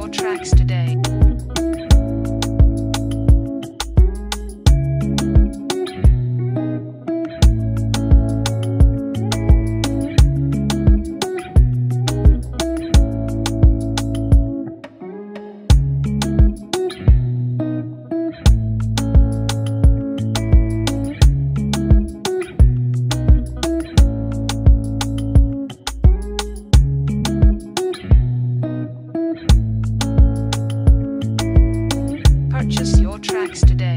your tracks today. tracks today.